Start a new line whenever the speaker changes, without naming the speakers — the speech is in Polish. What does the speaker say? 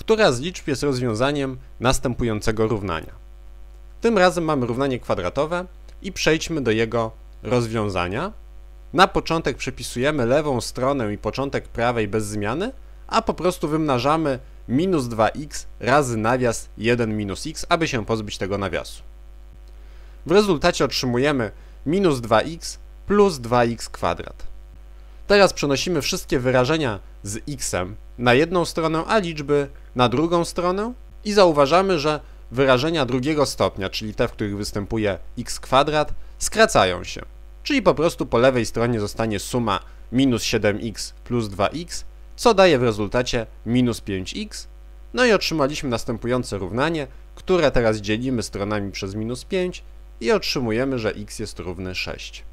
która z liczb jest rozwiązaniem następującego równania. Tym razem mamy równanie kwadratowe i przejdźmy do jego rozwiązania. Na początek przepisujemy lewą stronę i początek prawej bez zmiany, a po prostu wymnażamy minus 2x razy nawias 1 minus x, aby się pozbyć tego nawiasu. W rezultacie otrzymujemy minus 2x plus 2x kwadrat. Teraz przenosimy wszystkie wyrażenia z x na jedną stronę, a liczby na drugą stronę i zauważamy, że wyrażenia drugiego stopnia, czyli te, w których występuje x kwadrat, skracają się. Czyli po prostu po lewej stronie zostanie suma minus 7x plus 2x, co daje w rezultacie minus 5x. No i otrzymaliśmy następujące równanie, które teraz dzielimy stronami przez minus 5 i otrzymujemy, że x jest równy 6.